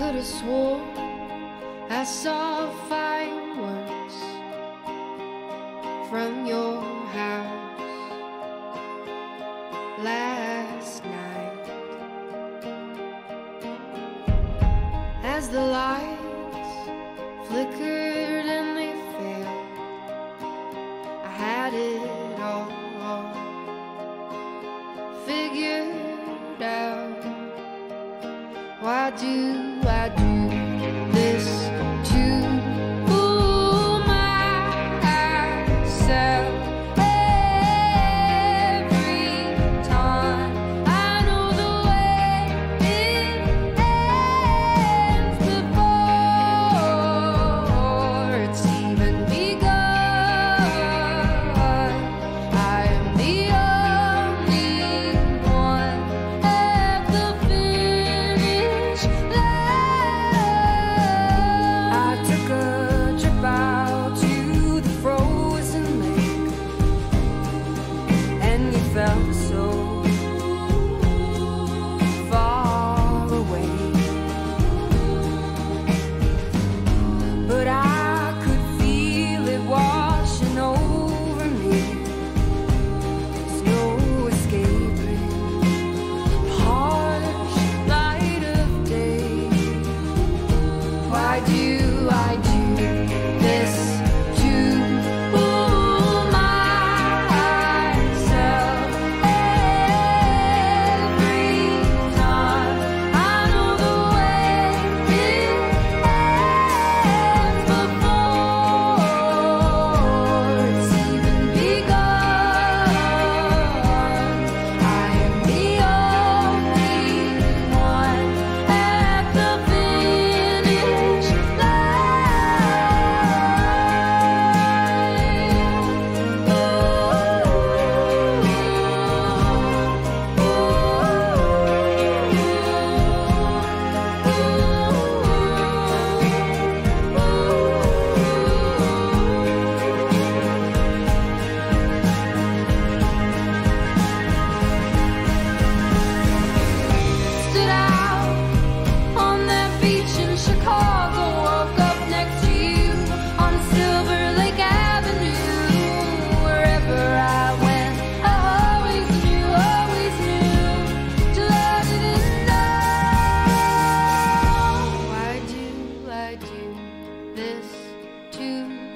could have swore I saw fireworks from your house last night as the lights flickered and they failed. I had it all figured out. Why do Do? this too.